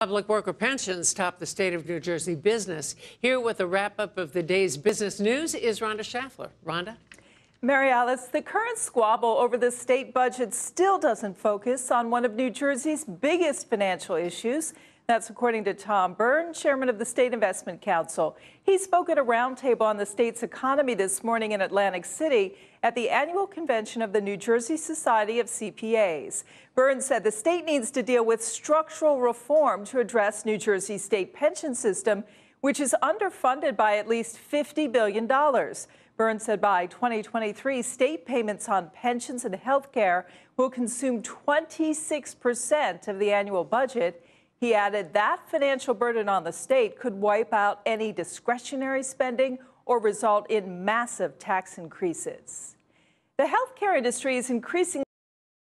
Public worker pensions top the state of New Jersey business. Here with a wrap up of the day's business news is Rhonda Schaffler. Rhonda? Mary Alice, the current squabble over the state budget still doesn't focus on one of New Jersey's biggest financial issues. That's according to Tom Byrne, chairman of the State Investment Council. He spoke at a roundtable on the state's economy this morning in Atlantic City at the annual convention of the New Jersey Society of CPAs. Byrne said the state needs to deal with structural reform to address New Jersey's state pension system, which is underfunded by at least $50 billion. Byrne said by 2023, state payments on pensions and health care will consume 26% of the annual budget. He added that financial burden on the state could wipe out any discretionary spending or result in massive tax increases. The healthcare industry is increasing